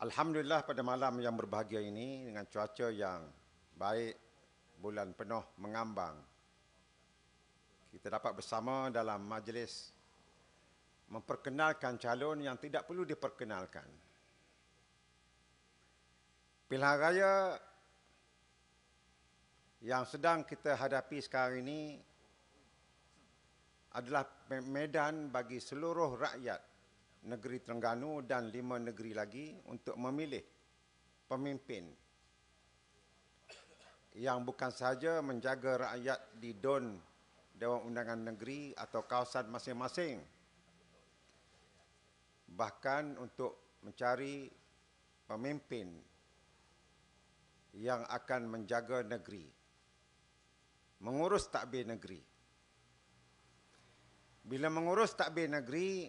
Alhamdulillah pada malam yang berbahagia ini dengan cuaca yang baik, bulan penuh mengambang. Kita dapat bersama dalam majlis memperkenalkan calon yang tidak perlu diperkenalkan. Pilihan raya yang sedang kita hadapi sekarang ini adalah medan bagi seluruh rakyat negeri Terengganu dan lima negeri lagi untuk memilih pemimpin yang bukan sahaja menjaga rakyat di DUN Dewan Undangan Negeri atau kawasan masing-masing bahkan untuk mencari pemimpin yang akan menjaga negeri mengurus takbir negeri. Bila mengurus takbir negeri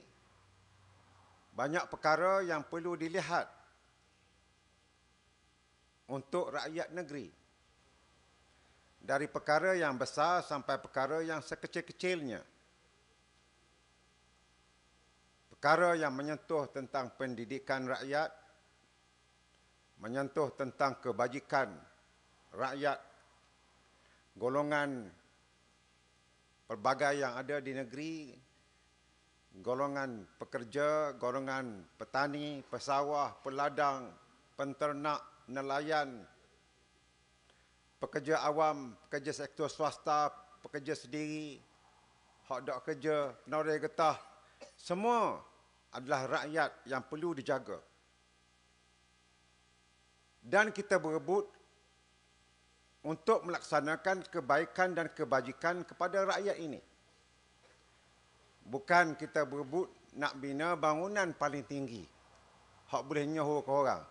banyak perkara yang perlu dilihat untuk rakyat negeri. Dari perkara yang besar sampai perkara yang sekecil-kecilnya. Perkara yang menyentuh tentang pendidikan rakyat, menyentuh tentang kebajikan rakyat, golongan pelbagai yang ada di negeri, golongan pekerja, golongan petani, pesawah, peladang, penternak, nelayan, pekerja awam, pekerja sektor swasta, pekerja sendiri, hak dok kerja, penoreh getah, semua adalah rakyat yang perlu dijaga. Dan kita berebut untuk melaksanakan kebaikan dan kebajikan kepada rakyat ini. Bukan kita berebut nak bina bangunan paling tinggi. Hak boleh nyohu ke orang.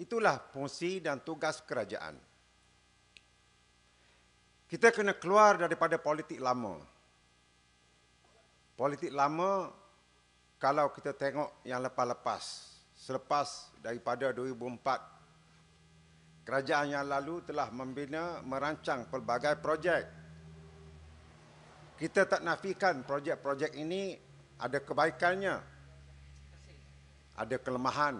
Itulah fungsi dan tugas kerajaan. Kita kena keluar daripada politik lama. Politik lama, kalau kita tengok yang lepas-lepas, selepas daripada 2004, kerajaan yang lalu telah membina, merancang pelbagai projek kita tak nafikan projek-projek ini ada kebaikannya. Ada kelemahan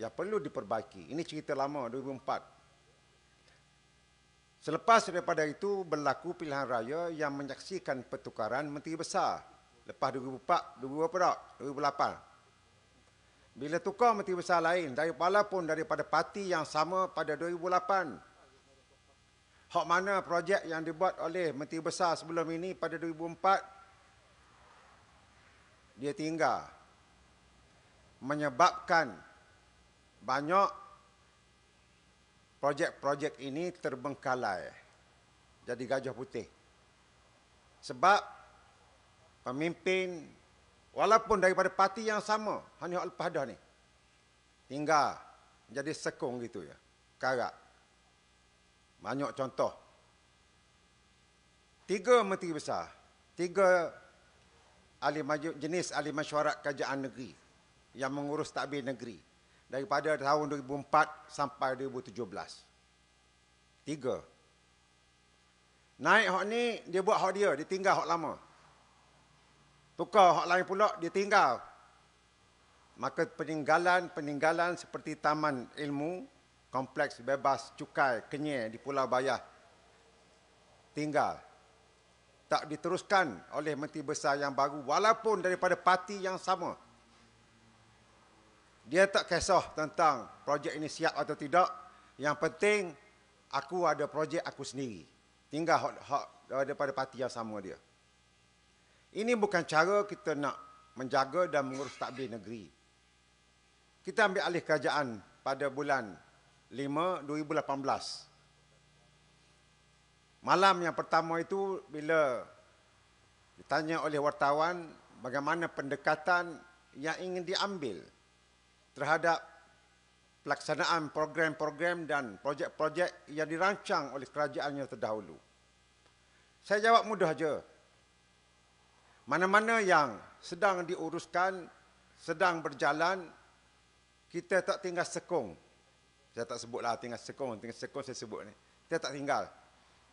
yang perlu diperbaiki. Ini cerita lama 2004. Selepas daripada itu berlaku pilihan raya yang menyaksikan pertukaran menteri besar. Lepas 2004, 2008. Bila tukar menteri besar lain, walaupun daripada parti yang sama pada 2008, hak mana projek yang dibuat oleh Menteri Besar sebelum ini pada 2004 dia tinggal. Menyebabkan banyak projek-projek ini terbengkalai jadi gajah putih. Sebab pemimpin walaupun daripada parti yang sama hanya Al-Fahdah ni tinggal jadi sekong gitu ya karak banyak contoh. Tiga menteri besar. Tiga ahli maju, jenis ahli mesyuarat kerajaan negeri yang mengurus takbir negeri. Daripada tahun 2004 sampai 2017. Tiga. Naik hak ni, dia buat hak dia. Dia tinggal hak lama. Tukar hak lain pula, dia tinggal. Maka peninggalan-peninggalan seperti Taman Ilmu, kompleks bebas cukai kenyir di Pulau Bayah. Tinggal. Tak diteruskan oleh menteri besar yang baru walaupun daripada parti yang sama. Dia tak kisah tentang projek ini siap atau tidak. Yang penting aku ada projek aku sendiri. Tinggal hak, hak daripada parti yang sama dia. Ini bukan cara kita nak menjaga dan mengurus takbir negeri. Kita ambil alih kerajaan pada bulan 5 2018. Malam yang pertama itu bila ditanya oleh wartawan bagaimana pendekatan yang ingin diambil terhadap pelaksanaan program-program dan projek-projek yang dirancang oleh kerajaan yang terdahulu. Saya jawab mudah saja. Mana-mana yang sedang diuruskan, sedang berjalan, kita tak tinggal sekong saya tak sebutlah tinggal sekong, tinggal sekong saya sebut ni. Kita tak tinggal.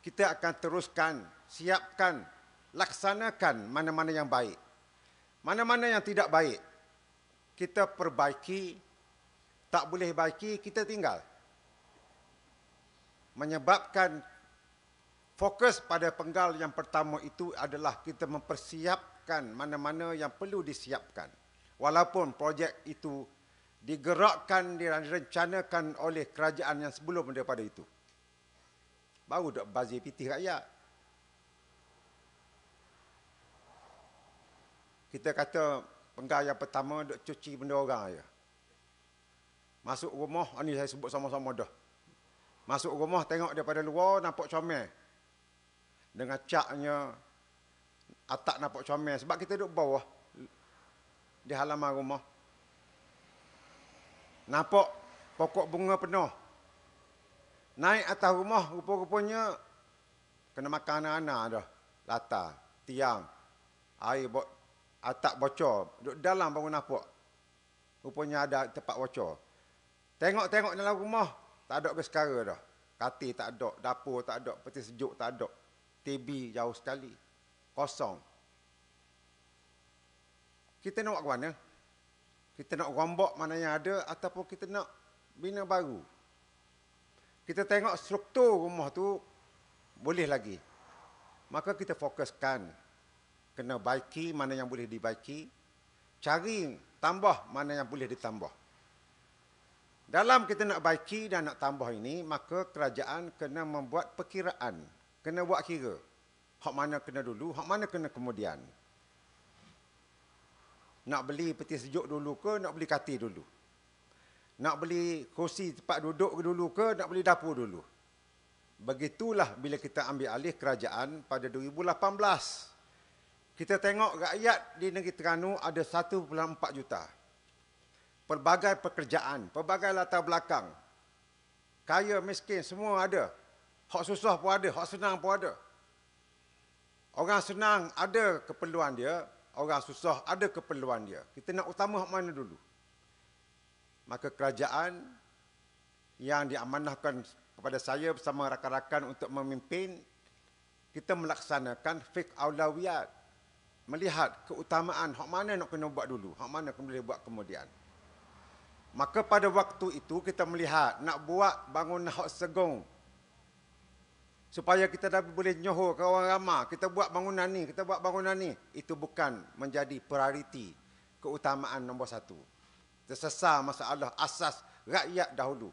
Kita akan teruskan, siapkan, laksanakan mana-mana yang baik. Mana-mana yang tidak baik. kita perbaiki, tak boleh baiki, kita tinggal. Menyebabkan fokus pada penggal yang pertama itu adalah kita mempersiapkan mana-mana yang perlu disiapkan. Walaupun projek itu digerakkan, direncanakan oleh kerajaan yang sebelum daripada itu. Baru dok bazir pitih rakyat. Kita kata penggal yang pertama duk cuci benda orang aja. Masuk rumah, ini saya sebut sama-sama dah. Masuk rumah tengok daripada luar nampak comel. Dengan caknya atak nampak comel sebab kita duduk bawah di halaman rumah. Nampak pokok bunga penuh. Naik atas rumah rupa-rupanya kena makan anak-anak dah. Latar, tiang, air atap bocor. Duduk dalam baru nampak. Rupanya ada tempat bocor. Tengok-tengok dalam rumah, tak ada ke sekarang dah. Katil tak ada, dapur tak ada, peti sejuk tak ada. TV jauh sekali. Kosong. Kita nak buat ke mana? Kita nak rombok mana yang ada ataupun kita nak bina baru. Kita tengok struktur rumah tu boleh lagi. Maka kita fokuskan kena baiki mana yang boleh dibaiki, cari tambah mana yang boleh ditambah. Dalam kita nak baiki dan nak tambah ini, maka kerajaan kena membuat perkiraan, kena buat kira. Hak mana kena dulu, hak mana kena kemudian. Nak beli peti sejuk dulu ke, nak beli katil dulu. Nak beli kursi tempat duduk dulu ke, nak beli dapur dulu. Begitulah bila kita ambil alih kerajaan pada 2018. Kita tengok rakyat di negeri Terengganu ada 1.4 juta. Pelbagai pekerjaan, pelbagai latar belakang. Kaya, miskin, semua ada. Hak susah pun ada, hak senang pun ada. Orang senang ada keperluan dia, orang susah ada keperluan dia. Kita nak utama hak mana dulu? Maka kerajaan yang diamanahkan kepada saya bersama rakan-rakan untuk memimpin, kita melaksanakan fik aulawiyat melihat keutamaan hak mana nak kena buat dulu, hak mana boleh buat kemudian. Maka pada waktu itu kita melihat nak buat bangunan hak segung supaya kita dapat boleh nyohor ke orang ramah, kita buat bangunan ni, kita buat bangunan ni, itu bukan menjadi prioriti keutamaan nombor satu. Tersesar masalah asas rakyat dahulu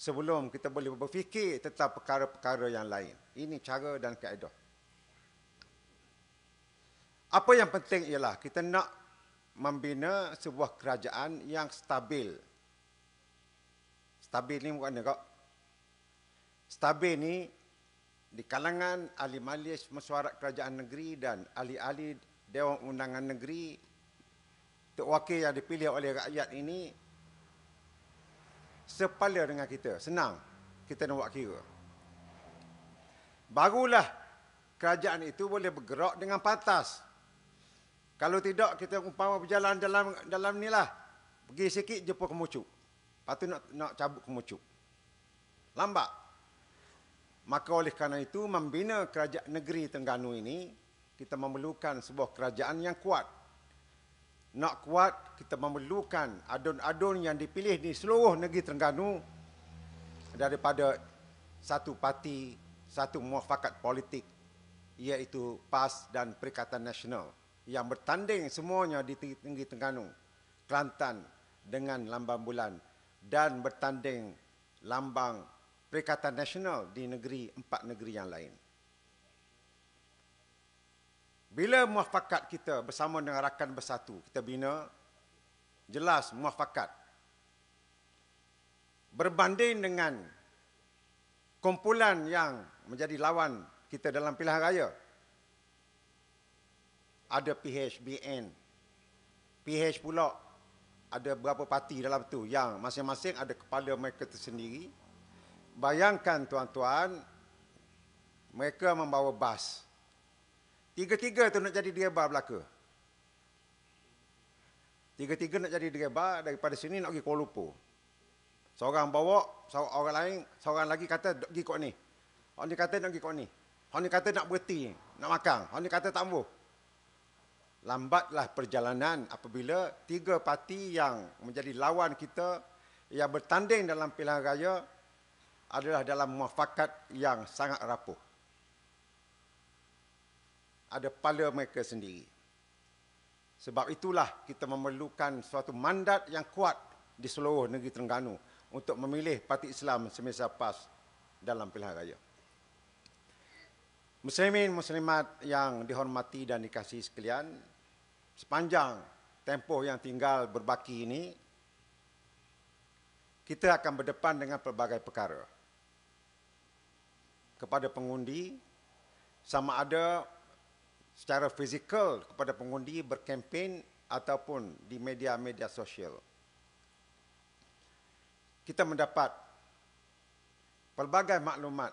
sebelum kita boleh berfikir tentang perkara-perkara yang lain. Ini cara dan kaedah. Apa yang penting ialah kita nak membina sebuah kerajaan yang stabil. Stabil ni bukan kok. Stabil ni di kalangan ahli majlis mesyuarat kerajaan negeri dan ahli-ahli Dewan Undangan Negeri wakil yang dipilih oleh rakyat ini sepala dengan kita. Senang kita nak buat kira. Barulah kerajaan itu boleh bergerak dengan pantas kalau tidak kita umpama berjalan dalam dalam ni lah. Pergi sikit jumpa kemucuk. Lepas tu nak, nak cabut kemucuk. Lambat. Maka oleh kerana itu membina kerajaan negeri Tengganu ini kita memerlukan sebuah kerajaan yang kuat. Nak kuat kita memerlukan adun-adun yang dipilih di seluruh negeri Terengganu daripada satu parti, satu muafakat politik iaitu PAS dan Perikatan Nasional yang bertanding semuanya di tinggi Terengganu, Kelantan dengan lambang bulan dan bertanding lambang Perikatan Nasional di negeri empat negeri yang lain. Bila muafakat kita bersama dengan rakan bersatu, kita bina jelas muafakat. Berbanding dengan kumpulan yang menjadi lawan kita dalam pilihan raya, ada PHBN. PH pula ada berapa parti dalam tu yang masing-masing ada kepala mereka tersendiri. Bayangkan tuan-tuan, mereka membawa bas. Tiga-tiga tu nak jadi driver belaka. Tiga-tiga nak jadi driver daripada sini nak pergi Kuala Lumpur. Seorang bawa, seorang orang lain, seorang lagi kata pergi kot ni. Orang ni kata nak pergi kot ni. Orang ni kata nak berhenti, nak makan. Orang ni kata tak boleh. lambatlah perjalanan apabila tiga parti yang menjadi lawan kita yang bertanding dalam pilihan raya adalah dalam muafakat yang sangat rapuh. Ada pada mereka sendiri. Sebab itulah kita memerlukan suatu mandat yang kuat di seluruh negeri Terengganu untuk memilih parti Islam semasa PAS dalam pilihan raya. Muslimin muslimat yang dihormati dan dikasihi sekalian, sepanjang tempoh yang tinggal berbaki ini, kita akan berdepan dengan pelbagai perkara. Kepada pengundi, sama ada secara fizikal kepada pengundi berkempen ataupun di media-media sosial. Kita mendapat pelbagai maklumat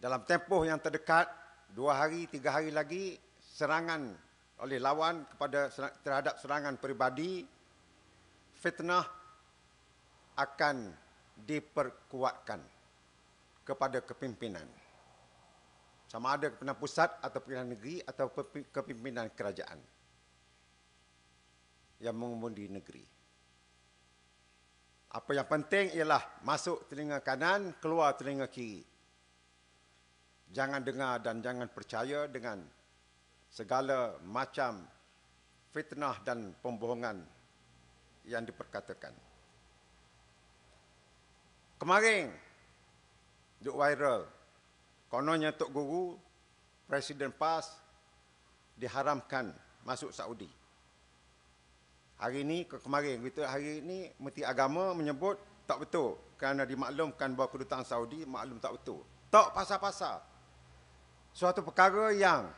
dalam tempoh yang terdekat, dua hari, tiga hari lagi, serangan oleh lawan kepada terhadap serangan peribadi, fitnah akan diperkuatkan kepada kepimpinan. Sama ada kepimpinan pusat atau kepimpinan negeri atau kepimpinan kerajaan yang mengundi negeri. Apa yang penting ialah masuk telinga kanan, keluar telinga kiri jangan dengar dan jangan percaya dengan segala macam fitnah dan pembohongan yang diperkatakan. Kemarin, duk viral, kononnya Tok Guru, Presiden PAS diharamkan masuk Saudi. Hari ini, ke kemarin, kita hari ini, Menteri Agama menyebut tak betul kerana dimaklumkan bahawa kedutaan Saudi maklum tak betul. Tak pasal-pasal suatu perkara yang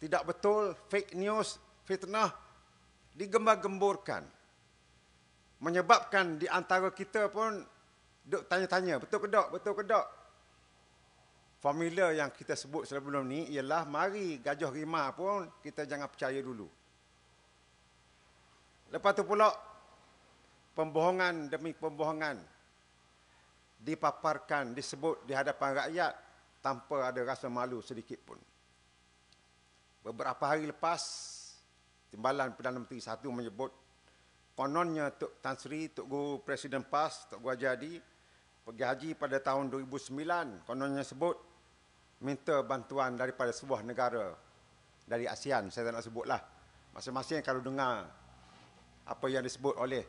tidak betul, fake news, fitnah, digembar-gemburkan. Menyebabkan di antara kita pun duk tanya-tanya, betul ke tak, betul ke tak? Formula yang kita sebut sebelum ni ialah mari gajah rimah pun kita jangan percaya dulu. Lepas tu pula, pembohongan demi pembohongan dipaparkan, disebut di hadapan rakyat tanpa ada rasa malu sedikit pun. Beberapa hari lepas, Timbalan Perdana Menteri satu menyebut kononnya Tok Tan Sri, Tok Guru Presiden PAS, Tok Guru Jadi, pergi haji pada tahun 2009, kononnya sebut minta bantuan daripada sebuah negara dari ASEAN, saya tak nak sebutlah. Masing-masing kalau dengar apa yang disebut oleh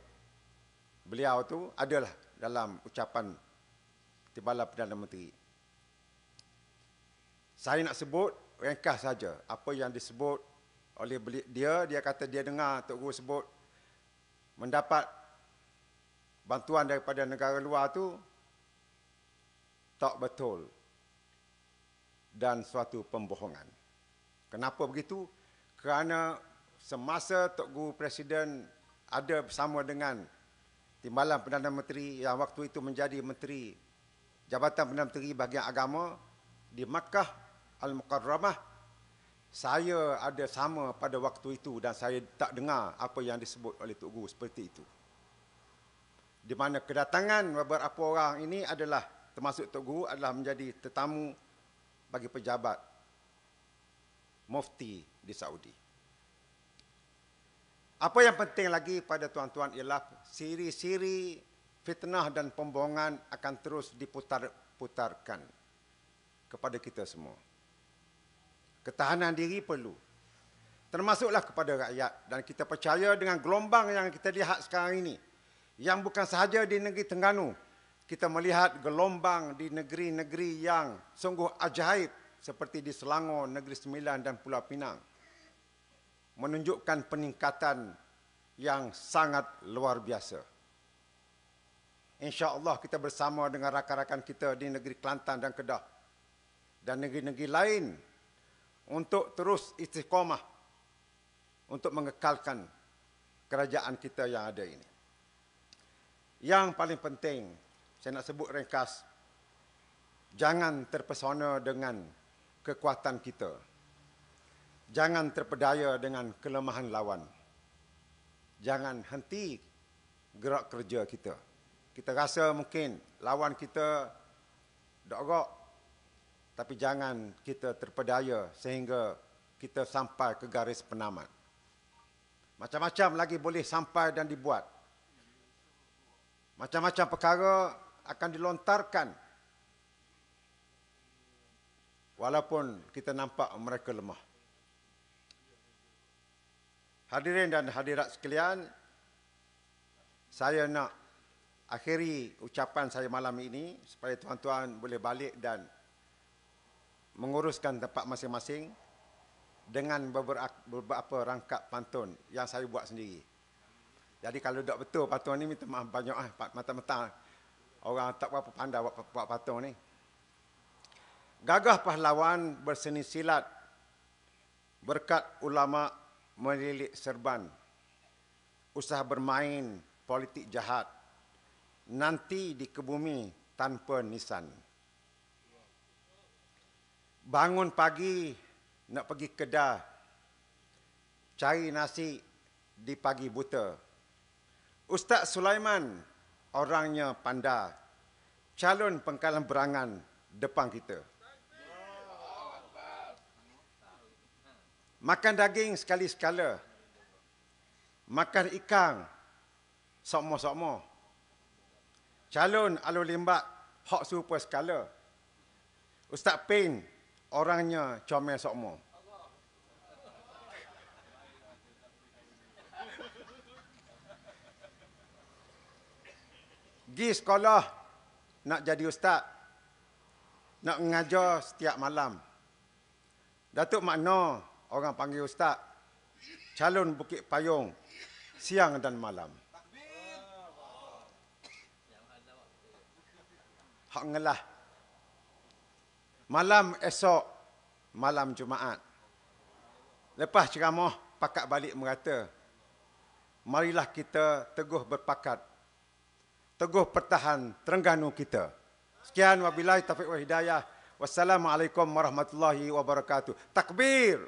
beliau tu adalah dalam ucapan Timbalan Perdana Menteri. Saya nak sebut ringkas saja apa yang disebut oleh dia. Dia kata dia dengar Tok Guru sebut mendapat bantuan daripada negara luar tu tak betul dan suatu pembohongan. Kenapa begitu? Kerana semasa Tok Guru Presiden ada bersama dengan Timbalan Perdana Menteri yang waktu itu menjadi Menteri Jabatan Perdana Menteri Bahagian Agama di Makkah Al-Mukarramah saya ada sama pada waktu itu dan saya tak dengar apa yang disebut oleh Tok Guru seperti itu. Di mana kedatangan beberapa orang ini adalah termasuk Tok Guru adalah menjadi tetamu bagi pejabat mufti di Saudi. Apa yang penting lagi pada tuan-tuan ialah siri-siri fitnah dan pembohongan akan terus diputar-putarkan kepada kita semua. Ketahanan diri perlu. Termasuklah kepada rakyat. Dan kita percaya dengan gelombang yang kita lihat sekarang ini. Yang bukan sahaja di negeri Tengganu. Kita melihat gelombang di negeri-negeri yang sungguh ajaib. Seperti di Selangor, Negeri Sembilan dan Pulau Pinang. Menunjukkan peningkatan yang sangat luar biasa. InsyaAllah kita bersama dengan rakan-rakan kita di negeri Kelantan dan Kedah. Dan negeri-negeri lain untuk terus istiqomah untuk mengekalkan kerajaan kita yang ada ini. Yang paling penting, saya nak sebut ringkas, jangan terpesona dengan kekuatan kita. Jangan terpedaya dengan kelemahan lawan. Jangan henti gerak kerja kita. Kita rasa mungkin lawan kita dogok tapi jangan kita terpedaya sehingga kita sampai ke garis penamat. Macam-macam lagi boleh sampai dan dibuat. Macam-macam perkara akan dilontarkan. Walaupun kita nampak mereka lemah. Hadirin dan hadirat sekalian, saya nak akhiri ucapan saya malam ini supaya tuan-tuan boleh balik dan menguruskan tempat masing-masing dengan beberapa rangkap pantun yang saya buat sendiri. Jadi kalau tak betul pantun ni minta maaf banyak ah mata-mata orang tak berapa pandai buat, buat pantun ni. Gagah pahlawan berseni silat berkat ulama melilik serban usaha bermain politik jahat nanti di kebumi tanpa nisan. Bangun pagi nak pergi kedai cari nasi di pagi buta. Ustaz Sulaiman orangnya pandai. Calon pengkalan berangan depan kita. Makan daging sekali sekala. Makan ikan sokmo-sokmo calon alur limbat hak super skala. Ustaz Pin orangnya comel sokmo. Gi sekolah nak jadi ustaz. Nak mengajar setiap malam. Datuk Makno orang panggil ustaz. Calon Bukit Payung siang dan malam. hak ngelah. Malam esok, malam Jumaat. Lepas ceramah, pakat balik merata. Marilah kita teguh berpakat. Teguh pertahan Terengganu kita. Sekian wabillahi taufiq wa hidayah. Wassalamualaikum warahmatullahi wabarakatuh. Takbir.